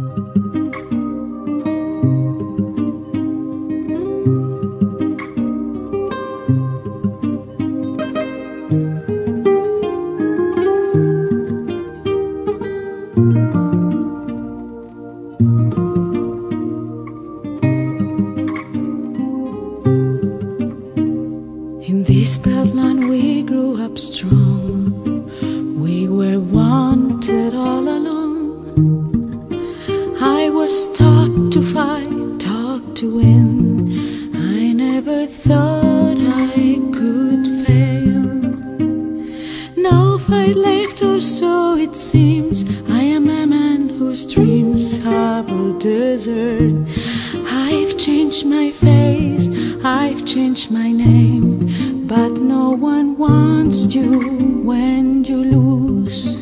In this proud land we grew up strong. We were wanted all along. Was taught to fight, taught to win. I never thought I could fail. No fight left, or so it seems. I am a man whose dreams have all desert. I've changed my face, I've changed my name, but no one wants you when you lose.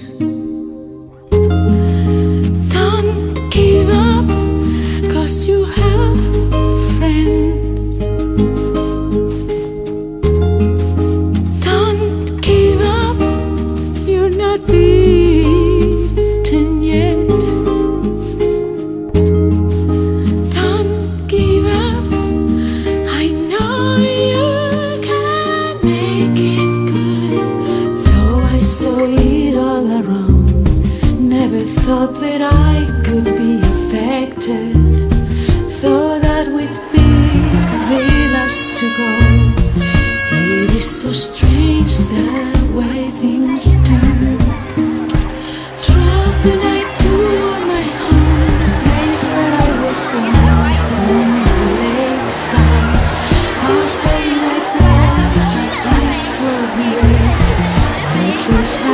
emotions